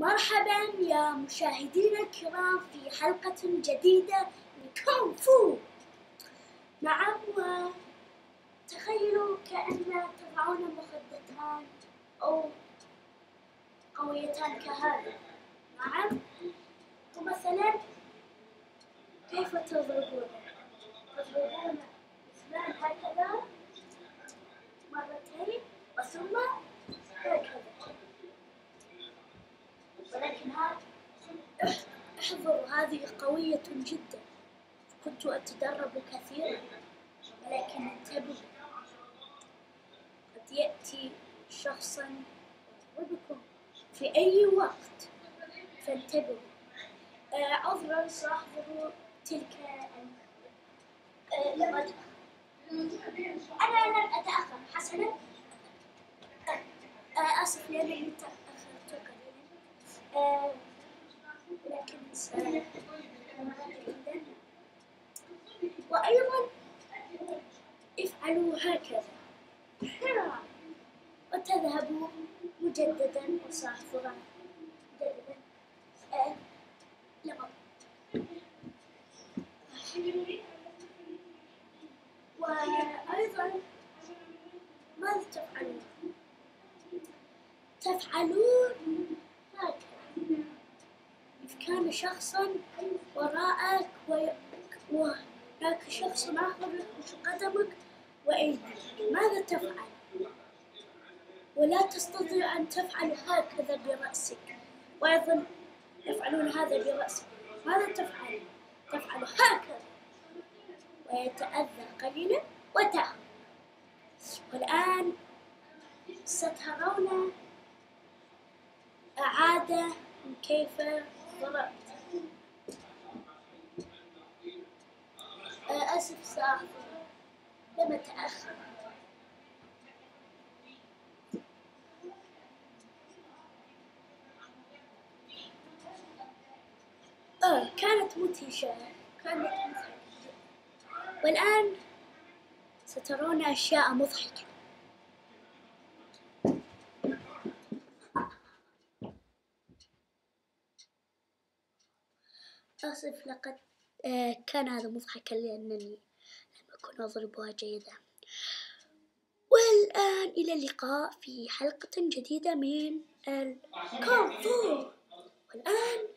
مرحبا يا مشاهدينا الكرام في حلقة جديدة من كونغ فو. نعم تخيلوا كأن تضعون مخدتان أو قويتان كهذا. نعم ومثلا كيف تضربون تضربون اثنان هكذا مرتين وثم هكذا ولكن هذا احذروا هذه قوية جدا. كنت أتدرب كثيرا ولكن انتبهوا قد يأتي شخصا يضربكم في أي وقت. فانتبهوا. آه، عذرا سأحضر تلك آه، أتأخر أنا لن أتأخر. حسنا. آه، آسف لأنني تأخرت قليلا. وأيضا افعلوا هكذا وتذهبوا مجددا وسأحضر مجددا آه، لغط وأيضا ماذا تفعلون؟ تفعلون كان شخصا وراءك وهناك شخص آخر يخرج قدمك وأيديك ماذا تفعل؟ ولا تستطيع أن تفعل هكذا برأسك. وأيضا يفعلون هذا برأسك. ماذا تفعل؟ تفعل هكذا. ويتأذى قليلا وتأخذ والآن سترون إعادة من كيف ضربت آسف سأحضر لم أتأخر. آه كانت مدهشة كانت مضحكة والآن سترون أشياء مضحكة. آسف لقد آه كان هذا مضحكا لأنني لم أكن أضربها جيدا. والآن إلى اللقاء في حلقة جديدة من الكونغ والآن